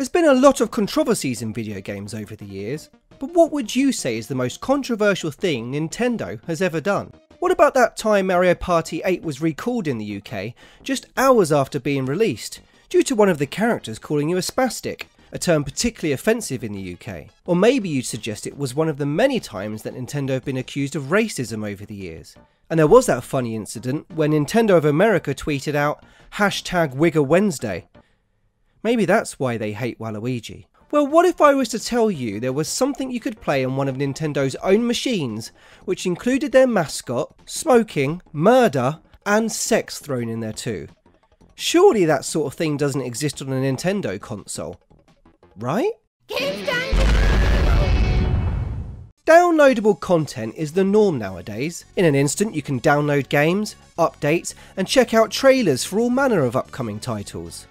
There's been a lot of controversies in video games over the years, but what would you say is the most controversial thing Nintendo has ever done? What about that time Mario Party 8 was recalled in the UK just hours after being released, due to one of the characters calling you a spastic, a term particularly offensive in the UK? Or maybe you'd suggest it was one of the many times that Nintendo have been accused of racism over the years. And there was that funny incident when Nintendo of America tweeted out hashtag Wigger Wednesday. Maybe that's why they hate Waluigi. Well, what if I was to tell you there was something you could play on one of Nintendo's own machines, which included their mascot, smoking, murder, and sex thrown in there too? Surely that sort of thing doesn't exist on a Nintendo console, right? Downloadable content is the norm nowadays. In an instant, you can download games, updates, and check out trailers for all manner of upcoming titles.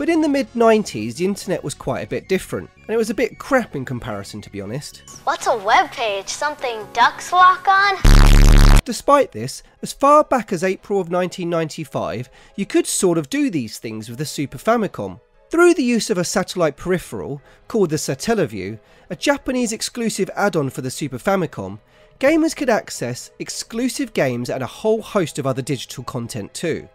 But in the mid 90s, the internet was quite a bit different, and it was a bit crap in comparison, to be honest. What's a web page? Something ducks walk on? Despite this, as far back as April of 1995, you could sort of do these things with the Super Famicom. Through the use of a satellite peripheral, called the Satellaview, a Japanese exclusive add-on for the Super Famicom, gamers could access exclusive games and a whole host of other digital content too.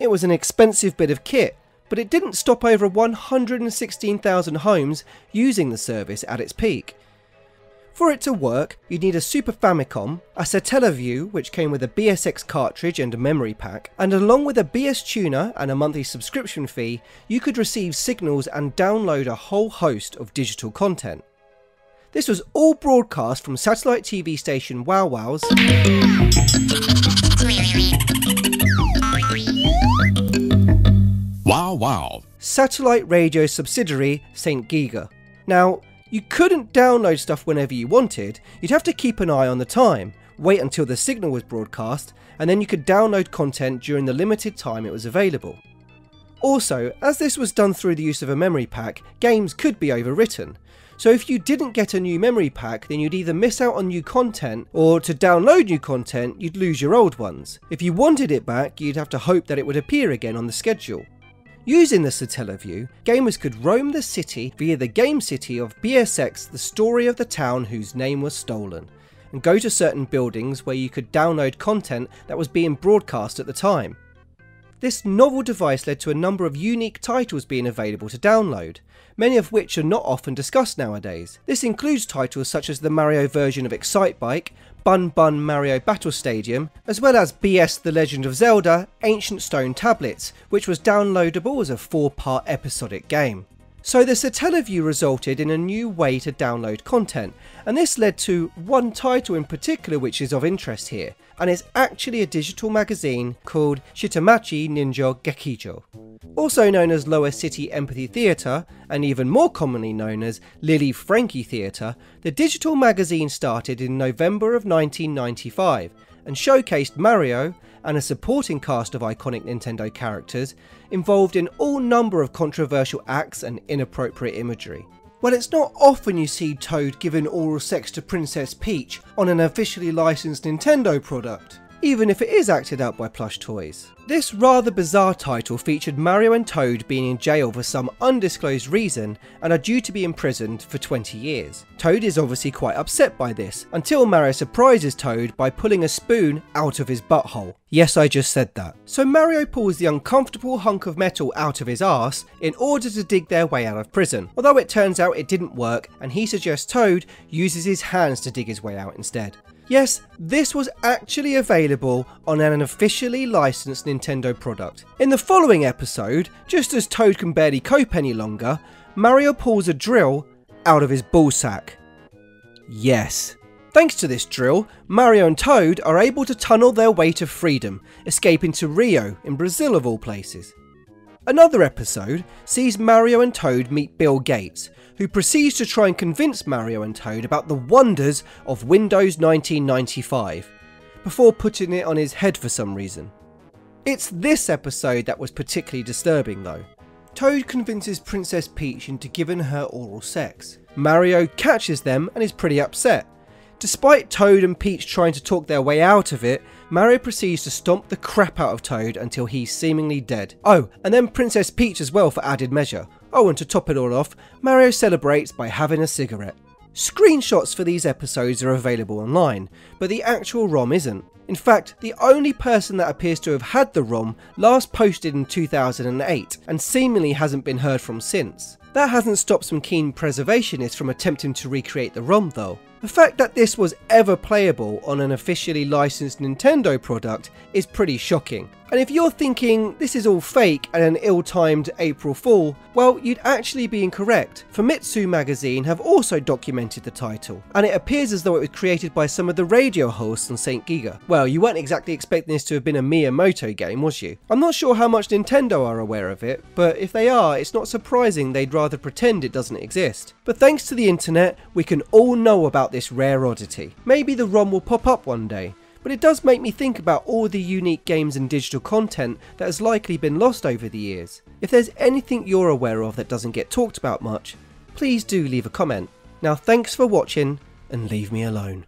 It was an expensive bit of kit, but it didn't stop over 116,000 homes using the service at its peak. For it to work, you'd need a Super Famicom, a Satellaview which came with a BSX cartridge and a memory pack, and along with a BS tuner and a monthly subscription fee, you could receive signals and download a whole host of digital content. This was all broadcast from satellite TV station WOWOW's WOWOW. satellite radio subsidiary St. Giga. Now, you couldn't download stuff whenever you wanted, you'd have to keep an eye on the time, wait until the signal was broadcast, and then you could download content during the limited time it was available. Also, as this was done through the use of a memory pack, games could be overwritten. So if you didn't get a new memory pack, then you'd either miss out on new content, or to download new content, you'd lose your old ones. If you wanted it back, you'd have to hope that it would appear again on the schedule. Using the Satellaview, gamers could roam the city via the game city of BSX The Story of the Town Whose Name Was Stolen, and go to certain buildings where you could download content that was being broadcast at the time. This novel device led to a number of unique titles being available to download, many of which are not often discussed nowadays. This includes titles such as the Mario version of Excitebike, Bun Bun Mario Battle Stadium, as well as BS The Legend of Zelda Ancient Stone Tablets, which was downloadable as a four part episodic game. So the Satellaview resulted in a new way to download content, and this led to one title in particular which is of interest here, and it's actually a digital magazine called Shitamachi Ninjō Gekijō. Also known as Lower City Empathy Theatre, and even more commonly known as Lily Franky Theatre, the digital magazine started in November of 1995 and showcased Mario and a supporting cast of iconic Nintendo characters involved in all number of controversial acts and inappropriate imagery. Well, it's not often you see Toad giving oral sex to Princess Peach on an officially licensed Nintendo product, even if it is acted out by plush toys. This rather bizarre title featured Mario and Toad being in jail for some undisclosed reason and are due to be imprisoned for 20 years. Toad is obviously quite upset by this, until Mario surprises Toad by pulling a spoon out of his butthole. Yes, I just said that. So Mario pulls the uncomfortable hunk of metal out of his arse in order to dig their way out of prison, although it turns out it didn't work and he suggests Toad uses his hands to dig his way out instead. Yes, this was actually available on an officially licensed Nintendo product. In the following episode, just as Toad can barely cope any longer, Mario pulls a drill out of his ballsack. Yes. Thanks to this drill, Mario and Toad are able to tunnel their way to freedom, escaping to Rio, in Brazil of all places. Another episode sees Mario and Toad meet Bill Gates, who proceeds to try and convince Mario and Toad about the wonders of Windows 1995, before putting it on his head for some reason. It's this episode that was particularly disturbing though. Toad convinces Princess Peach into giving her oral sex. Mario catches them and is pretty upset. Despite Toad and Peach trying to talk their way out of it, Mario proceeds to stomp the crap out of Toad until he's seemingly dead. Oh, and then Princess Peach as well for added measure. Oh, and to top it all off, Mario celebrates by having a cigarette. Screenshots for these episodes are available online, but the actual ROM isn't. In fact, the only person that appears to have had the ROM last posted in 2008 and seemingly hasn't been heard from since. That hasn't stopped some keen preservationists from attempting to recreate the ROM though. The fact that this was ever playable on an officially licensed Nintendo product is pretty shocking. And if you're thinking this is all fake and an ill-timed April Fool, well, you'd actually be incorrect. Famitsu magazine have also documented the title, and it appears as though it was created by some of the radio hosts on St. Giga. Well, you weren't exactly expecting this to have been a Miyamoto game, was you? I'm not sure how much Nintendo are aware of it, but if they are, it's not surprising they'd rather pretend it doesn't exist. But thanks to the internet, we can all know about this rare oddity. Maybe the ROM will pop up one day, but it does make me think about all the unique games and digital content that has likely been lost over the years. If there's anything you're aware of that doesn't get talked about much, please do leave a comment. Now thanks for watching and leave me alone.